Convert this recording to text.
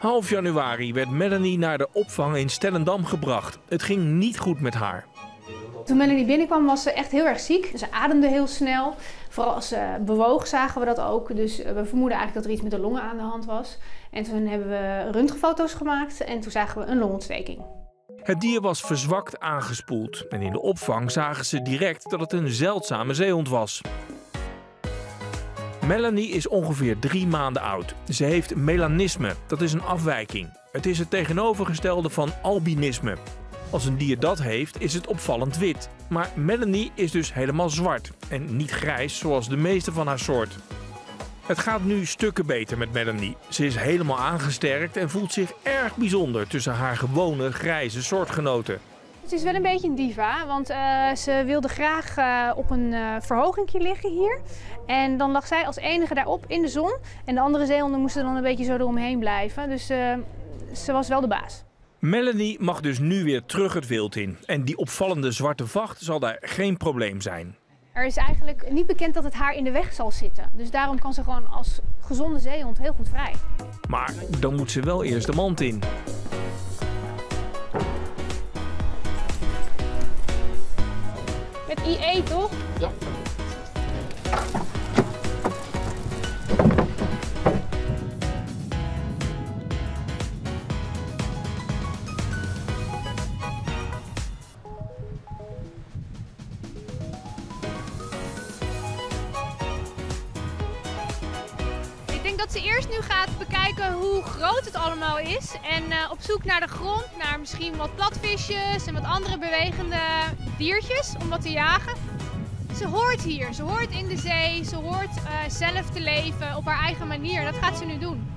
Half januari werd Melanie naar de opvang in Stellendam gebracht. Het ging niet goed met haar. Toen Melanie binnenkwam was ze echt heel erg ziek. Ze ademde heel snel. Vooral als ze bewoog zagen we dat ook. Dus we vermoeden eigenlijk dat er iets met de longen aan de hand was. En toen hebben we röntgenfoto's gemaakt en toen zagen we een longontsteking. Het dier was verzwakt aangespoeld en in de opvang zagen ze direct dat het een zeldzame zeehond was. Melanie is ongeveer drie maanden oud. Ze heeft melanisme, dat is een afwijking. Het is het tegenovergestelde van albinisme. Als een dier dat heeft, is het opvallend wit. Maar Melanie is dus helemaal zwart en niet grijs zoals de meeste van haar soort. Het gaat nu stukken beter met Melanie. Ze is helemaal aangesterkt en voelt zich erg bijzonder tussen haar gewone grijze soortgenoten. Ze is wel een beetje een diva, want uh, ze wilde graag uh, op een uh, verhogingje liggen hier. En dan lag zij als enige daarop in de zon. En de andere zeehonden moesten dan een beetje zo eromheen blijven. Dus ze was wel de baas. Melanie mag dus nu weer terug het wild in. En die opvallende zwarte vacht zal daar geen probleem zijn. Er is eigenlijk niet bekend dat het haar in de weg zal zitten. Dus daarom kan ze gewoon als gezonde zeehond heel goed vrij. Maar dan moet ze wel eerst de mand in. IE toch? Ja. Denk dat ze eerst nu gaat bekijken hoe groot het allemaal is. En uh, op zoek naar de grond, naar misschien wat platvisjes en wat andere bewegende diertjes om wat te jagen. Ze hoort hier, ze hoort in de zee, ze hoort uh, zelf te leven op haar eigen manier. Dat gaat ze nu doen.